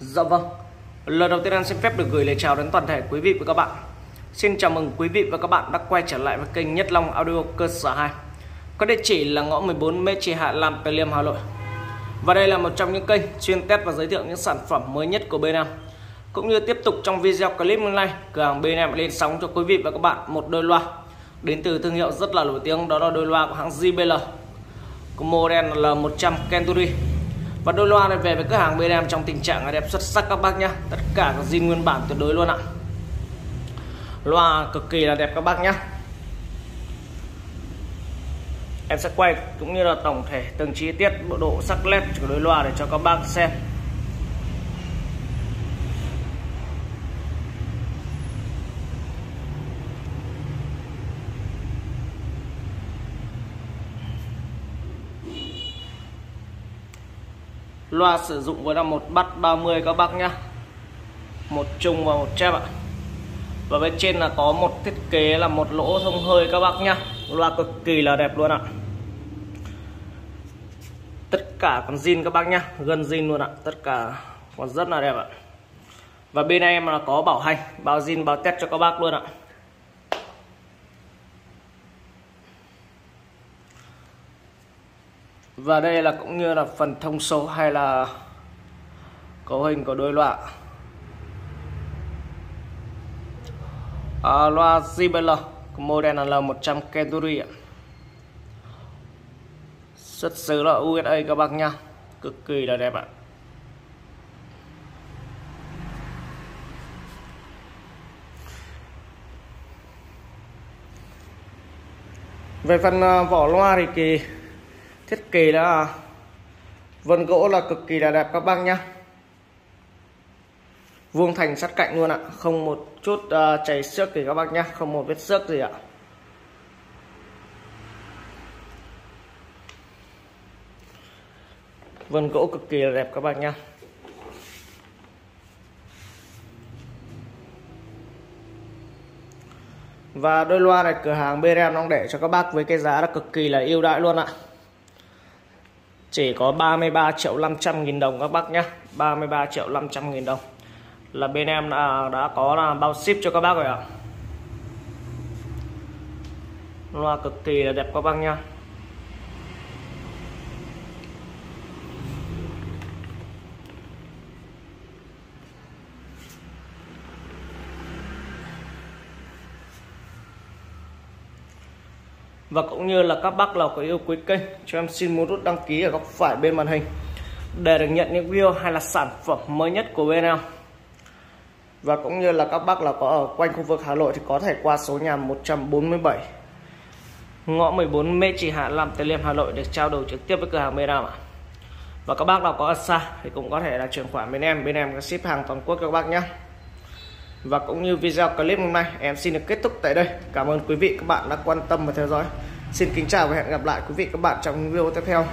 Dạ vâng. Lần đầu tiên anh xin phép được gửi lời chào đến toàn thể quý vị và các bạn. Xin chào mừng quý vị và các bạn đã quay trở lại với kênh Nhất Long Audio cơ sở 2 Có địa chỉ là ngõ 14 Mê Trì Hạ Lam Pê Liêm, Hà Nội. Và đây là một trong những kênh chuyên test và giới thiệu những sản phẩm mới nhất của bên em Cũng như tiếp tục trong video clip hôm nay, Cửa hàng bên em lên sóng cho quý vị và các bạn một đôi loa. Đến từ thương hiệu rất là nổi tiếng, đó là đôi loa của hãng JBL của Model là 100 Kenturi và đôi loa này về với cửa hàng bên em trong tình trạng đẹp xuất sắc các bác nhé tất cả các zin nguyên bản tuyệt đối luôn ạ. Loa cực kỳ là đẹp các bác nhé em sẽ quay cũng như là tổng thể từng chi tiết, bộ độ sắc nét của đôi loa để cho các bác xem. Loa sử dụng với là một bắt 30 các bác nhá. Một chung và một chép ạ. Và bên trên là có một thiết kế là một lỗ thông hơi các bác nhá. Loa cực kỳ là đẹp luôn ạ. Tất cả còn zin các bác nhá gần zin luôn ạ. Tất cả còn rất là đẹp ạ. Và bên em là có bảo hành, bao zin, bao test cho các bác luôn ạ. Và đây là cũng như là phần thông số hay là cấu hình của đôi loa. À, loa JBL model là 100 Kenturi xuất xứ là USA các bác nha cực kỳ là đẹp ạ. Về phần à, vỏ loa thì kỳ thiết kế là vân gỗ là cực kỳ là đẹp các bác nhá. Vuông thành sát cạnh luôn ạ không một chút uh, chảy xước thì các bác nhá không một vết xước gì ạ. Vân gỗ cực kỳ là đẹp các bác nhá. Và đôi loa này cửa hàng berem đang để cho các bác với cái giá là cực kỳ là ưu đãi luôn ạ chỉ có 33 triệu 500 nghìn đồng các bác nhé 33 triệu 500 nghìn đồng. Là bên em đã, đã có là bao ship cho các bác rồi ạ. À. loa cực kỳ là đẹp các bác nhá. Và cũng như là các bác nào có yêu quý kênh, cho em xin muốn nút đăng ký ở góc phải bên màn hình để được nhận những video hay là sản phẩm mới nhất của bên em. Và cũng như là các bác là có ở quanh khu vực Hà Nội thì có thể qua số nhà 147 ngõ 14 Mê Trì Hạ Lam Tây Liêm, Hà Nội để trao đổi trực tiếp với cửa hàng bên em ạ. Và các bác nào có ở xa thì cũng có thể là chuyển khoản bên em bên em có ship hàng toàn quốc các bác nhé và cũng như video clip hôm nay em xin được kết thúc tại đây. Cảm ơn quý vị các bạn đã quan tâm và theo dõi. Xin kính chào và hẹn gặp lại quý vị các bạn trong video tiếp theo.